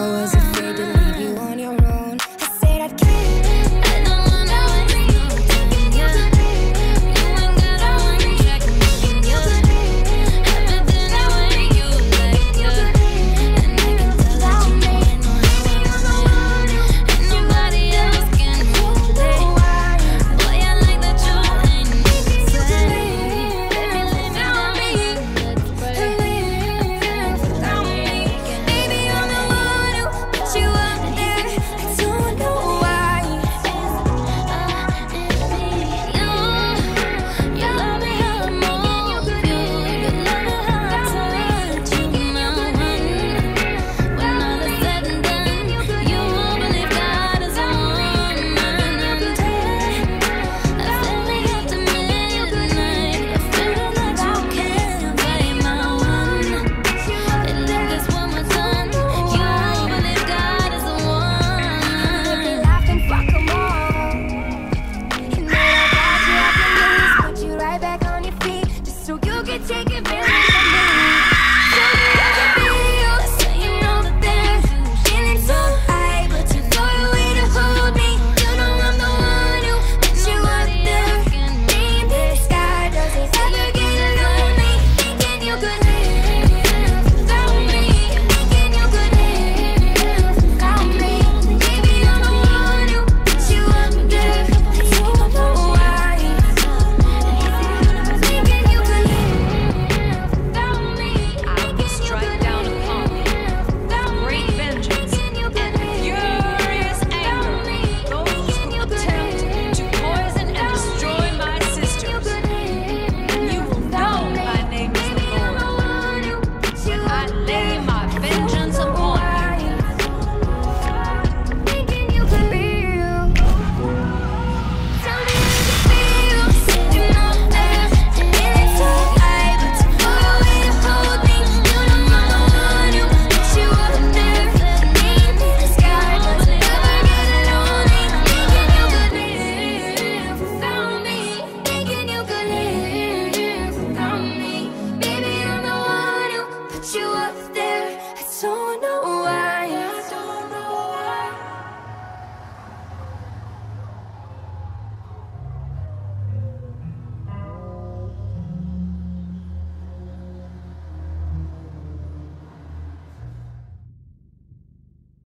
I was you can take it